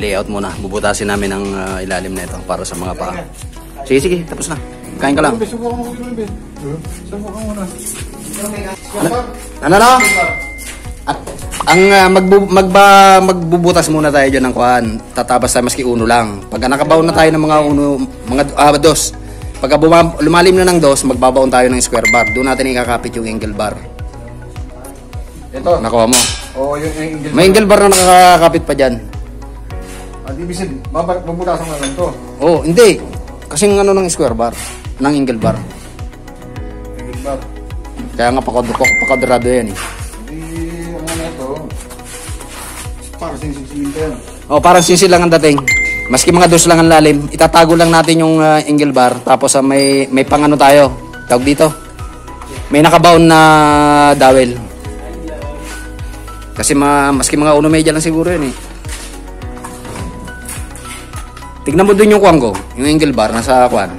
i-layout muna. Bubutasin namin ang ah, ilalim na ito para sa mga paa. Sige, sige. Tapos na. Kain ka lang. Subukan mo na. Ano na? At ang ah, magbu magba magbubutas muna tayo diyan ng kuan. Tatabas tayo maski uno lang. Pag nakabaon na tayo ng mga uno, mga ah, dos. Pag lumalim na ng dos, magbabaon tayo ng square bar. Doon natin ikakapit yung angle bar. Ito. Nakuha mo. Oo, yung angle. May angle bar na nakakapit pa diyan. Ah, di bisin, babalik mabutasan mo lang to. Oh, hindi. Kasi ano ng square bar, ng angle bar. Angle bar. Kaya nga pakod pakadrado yan eh. Di, ano na ito. Para sinisisilin ka yan. Oh, parang sinsil lang ang dating. Maski mga dos lang ang lalim, itatago lang natin yung uh, angle bar tapos uh, may may pangano tayo. Tawag dito. May nakabaon na dowel. Kasi ma, maski mga uno media lang siguro yun eh. Tignan mo dun yung kuwang ko, yung angle bar nasa kuwan.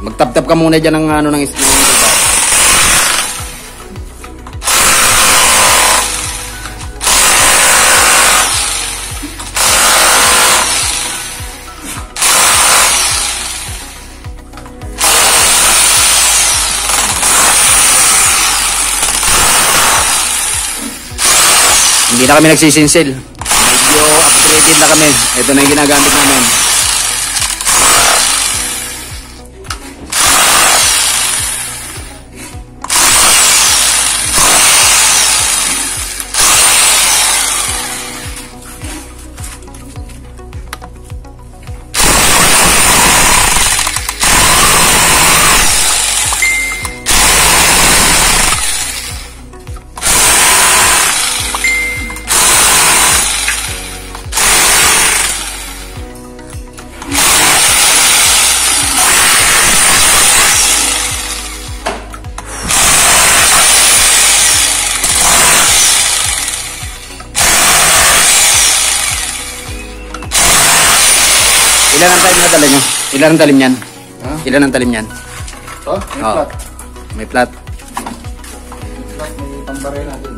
Magtap-tap ka muna dyan ng ano ng, ng angle bar. Hindi na kami nagsisinsil. Medyo upgraded na kami. Ito na yung ginagamit namin. Ilan ang talim na dala nyo? Ilan ang talim yan? Ha? Ilan ang talim yan? Ito, may Oo. flat. May flat. Flat, may pambarel natin.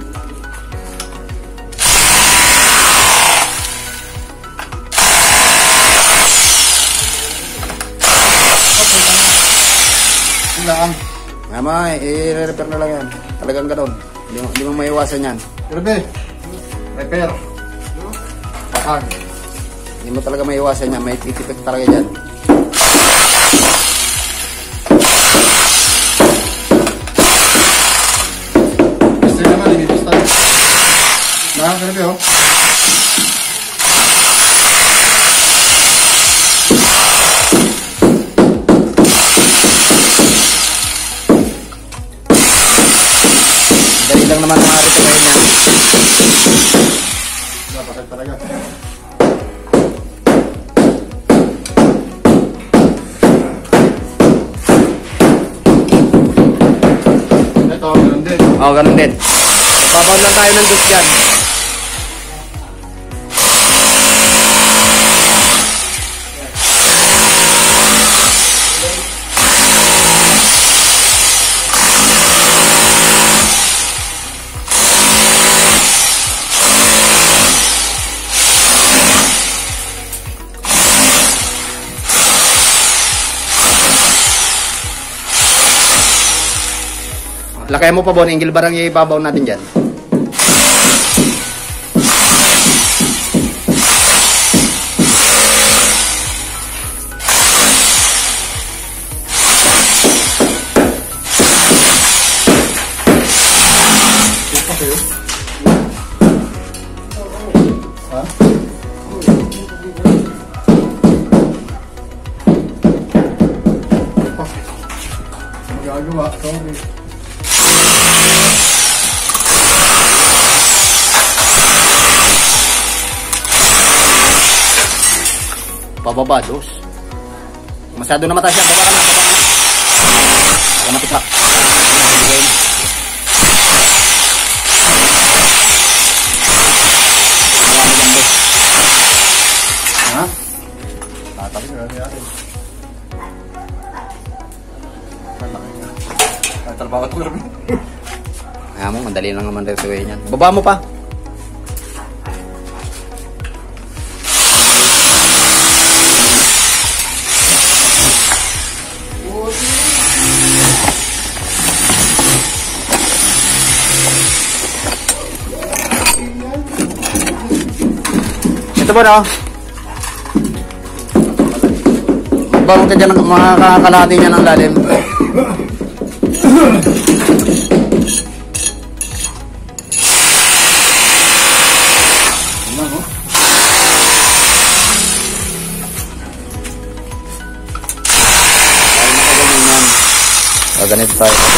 Yun lang. Mama, i-repair na lang yan. Talagang ganoon. Hindi mo, hindi mo maiwasan yan. Grabe. Repair. Pakan. Hindi mo talaga maiwasan yan. May titipik talaga dyan. Gusto nyo naman, limitas tayo. Nakakarabi oh. Dali lang naman mga repair yan. Dapat talaga. Ito, ganun din. Babaw lang tayo ng dos. Lakay mo pa angle barang ibabaw natin dyan. Magagawa. Sorry. Pababa, dos. Masyado na mataas yan. Baba ka na, baba ka na. Baka matipak. Ha? Tatapos na natin natin. Malaki nga. Ay, trabaho ito grabe. Kaya mo, madali lang naman rin suwi niyan. Baba mo pa. Ba no? Magbaon ka dyan kakalahati niya ng lalim. Ganito tayo.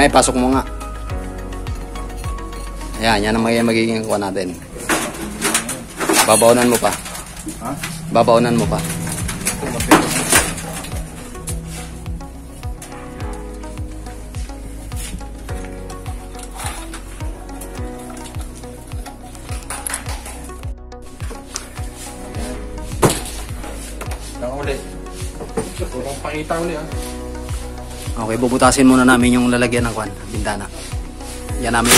Yan, ipasok mo nga. Yan, yan ang mag- magiging kuha natin. Babaunan mo pa. Ha? Babaunan mo pa. Lang uli. Huwag pakita uli ah. Okay, bubutasin muna namin yung lalagyan ng kwan, bintana. Yan namin.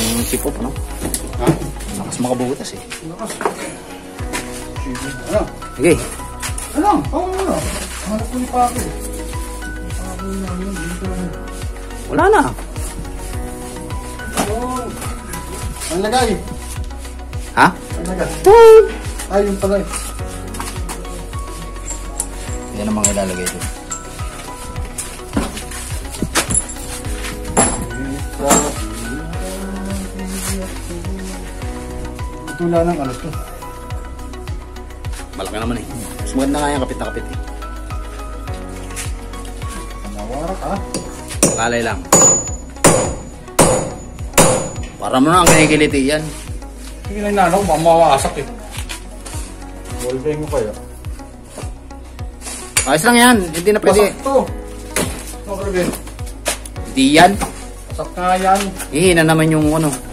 Ng sipop, ano? Ha? Lakas makabutas eh. Lakas. Ano? Sige. Ano? Oo, ano? Hanap ko ni Paco. Paco namin, dito. Wala na. Oo. Ang lagay. Ha? Ang lagay. Ay, yung pala eh. Yan ang mga ilalagay ito. Lang ng ano to. Malaki naman eh. Mas maganda nga yung kapit na kapit eh. Nawarak ah. Kalay lang. Para mo na ang kinikiliti yan. Sige na inanaw, baka mawasak eh. Wallbang mo kaya. Ayos lang yan. Hindi na pwede. Wasak to. Ano ka? Hindi yan. Wasak nga yan. Ihina naman yung ano.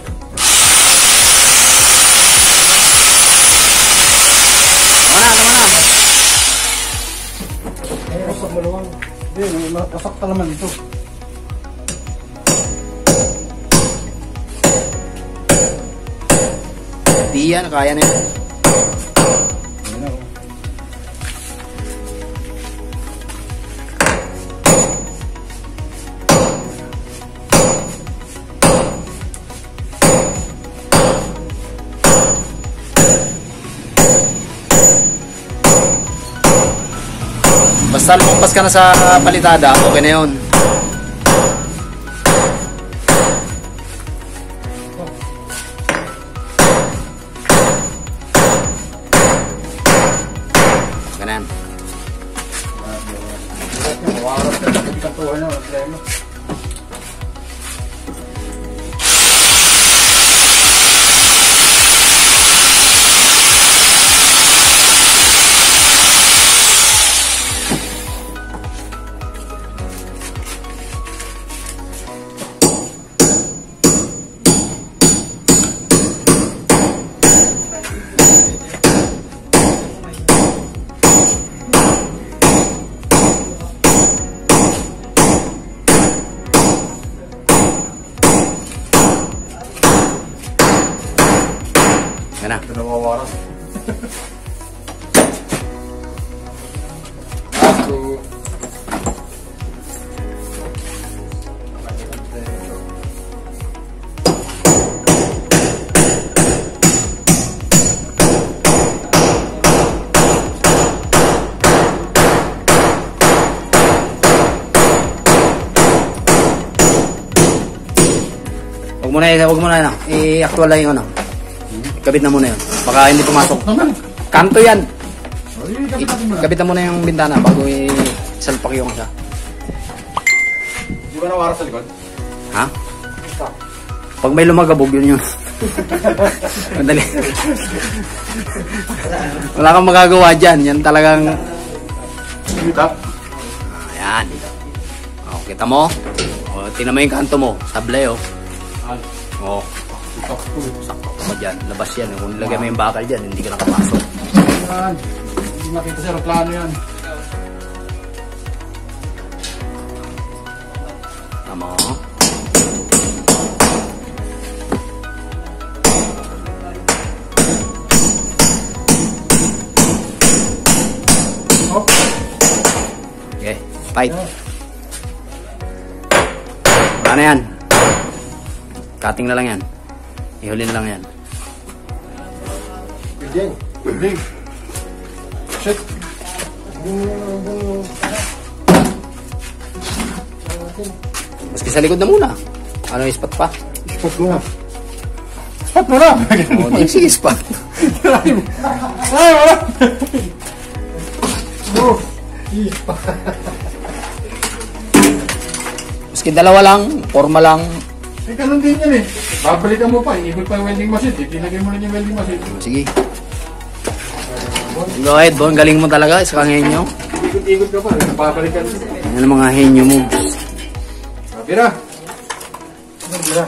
Hindi, wasak ka naman ito. Hindi yan. Kaya na yan. Basta lumampas ka na sa palitada, okay na yun. Na, huwag mo na, ano, i-actual lang yung ano. Kabit na muna yun. Baka hindi pumasok. Kanto yan. Ay, na. Kabit na muna yung bintana bago i-salpak yung isa. Di ba nawarak sa likod? Ha? Pag may lumagabog, yun yun. Madali. Wala kang magagawa dyan. Yan talagang... Dito. Ayan. O, kita mo? O, tingnan mo yung kanto mo. Sablay, oh. O, ito. sakto mo dyan. Labas yan. Kung nilagay mo yung bakal dyan, hindi ka nakapasok. Yan. Hindi makita sa aeroplano yan. Tama. Oh. Okay, fight. Na yan. Cutting na lang yan. Ihuli na lang yan. Bigyan. Big. Shit. Maski sa likod na muna. Ano yung spot pa? Spot mo na. Spot mo na! O, di, sige spot. Ay, wala! Bro. Maski dalawa lang, forma lang. Eh, ganun din yan eh. Babalikan mo pa, ikot pa yung welding machine. Itinagay mo na yung welding machine. Sige. Go ahead, Bon. Galing mo talaga sa henyo. Ikot-ikot ka pa, babalikan. Yan ang mga henyo moves. Bira. Bira.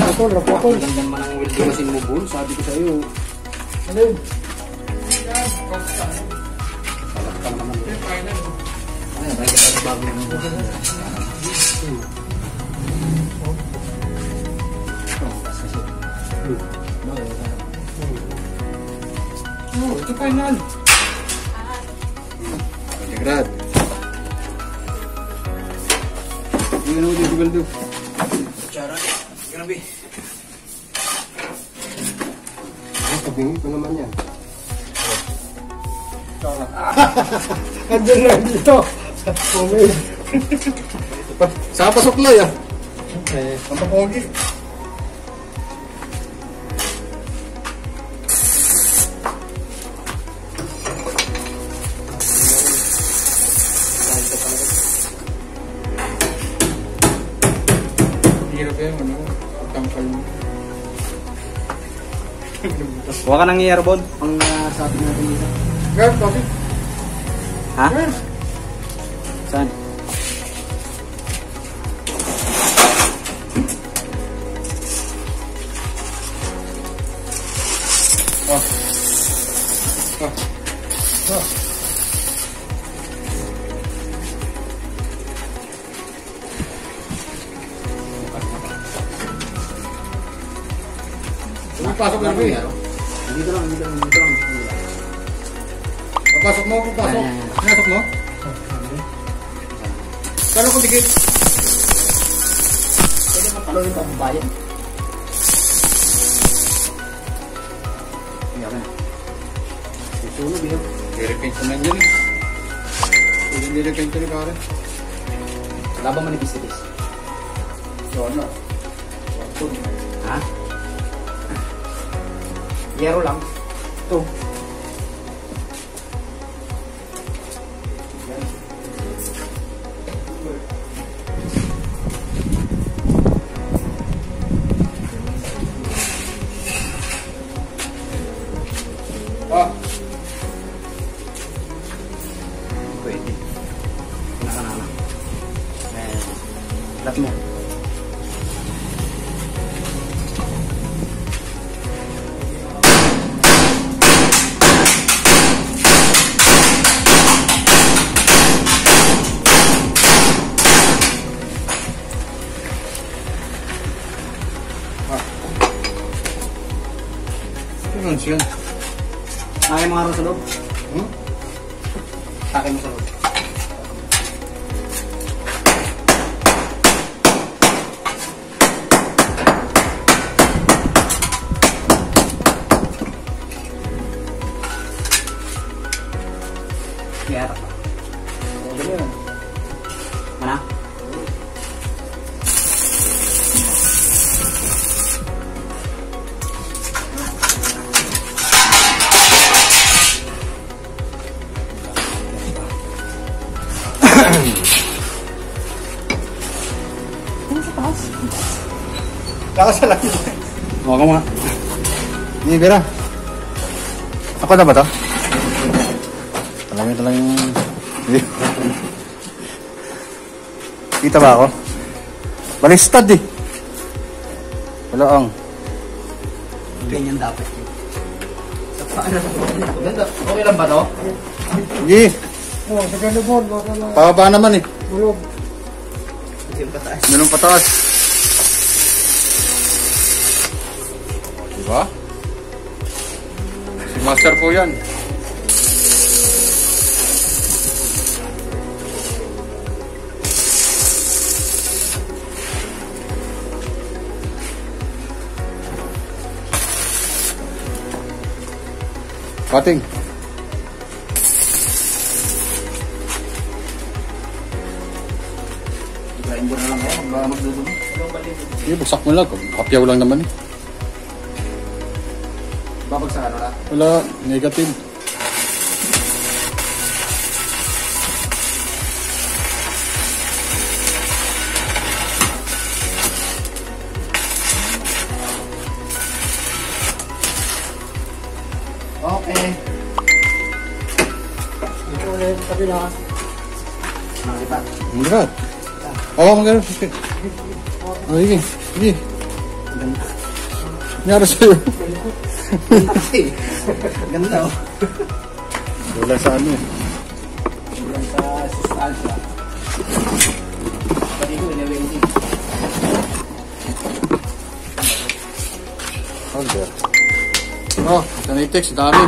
Rapol, rapol. Ganda naman ang welding machine mo, Bon. Sabi ko sa'yo. Alin? Ay, bakit ka bago yung Oh, ito final. Integrad. Hindi na dito galdo. Kutsara. Grabe. Ay, tabingin ko naman yan. Andun na dito. Kumil. Sa pasuklay ah. Okay. Ang papogi. Hirap yan, ano? Pagtangkal mo. Huwag ka nang i-airbon. Ang uh, sabi natin dito. Guard, copy. Ha? Saan? Hindi na. Susunog yun. Nirepaint ko na yun eh. Pwede nirepaint ko ni pare. Wala ba manipis-tipis? So ano? Ha? Yero lang. Ito. Ah, Kaya mo sa loob. Kakasalan yun. Huwag ka mga. Hindi, Vera. Ako na ba to? Talaga talaga yung... Kita ba ako? Balistad eh. Wala ang. Ganyan dapat? Ganda. Okay lang ba to? Hindi. Oh, sa na Pababa naman eh. bulog. Yung pataas. Ganun pataas. Diba? Si Master po yan. Pating. Ibrahim mo na lang. Mag magdudumi. Hindi, buksak mo lang. Kapyaw lang naman eh. Babagsakan na lang. Wala, negative. Okay. Ito ulit, kabila. Nakita. Ang lahat. Oo, oh, maganda. Sige. Oh, sige. Sige. Nangyari sa'yo. Ganda oh. Wala sa ano eh. Yan sa sustansya. Pati ko, inawin Holder. Oh, sanitex, dami.